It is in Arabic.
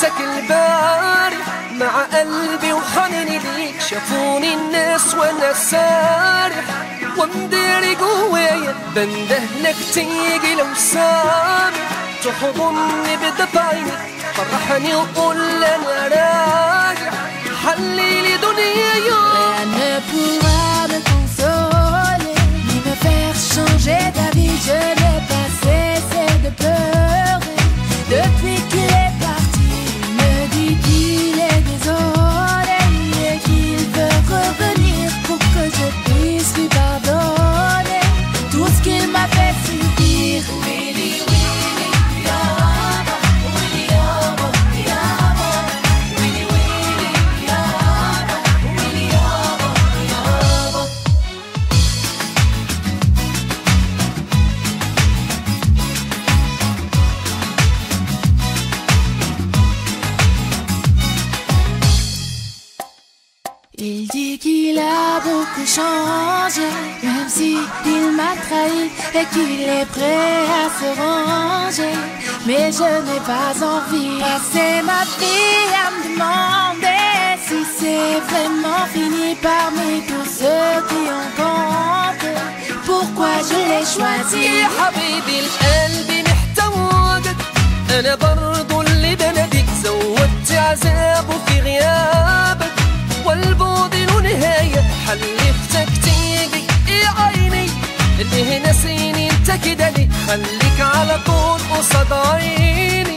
شفتك البارح مع قلبي وحنيني ليك. شافوني الناس وأنا سارح ومديري جوايا بندهلك تيجي لو سامح تحضني بدفع عيني فرحني وقول أنا راجع حلي لي دنياي changer d'avis. Je n'ai pas cessé de pleurer. Depuis dit qu'il a beaucoup changé, même si il m'a trahi et qu'il est prêt à se ranger. Mais je n'ai pas envie de passer ma vie à me demander si c'est vraiment fini parmi tous ceux qui ont compté. Pourquoi je l'ai choisi? يا حبيبي القلب محتاجك انا برضو اللي بناديك زودت عذابه كده ليه خليك على طول قصاد عيني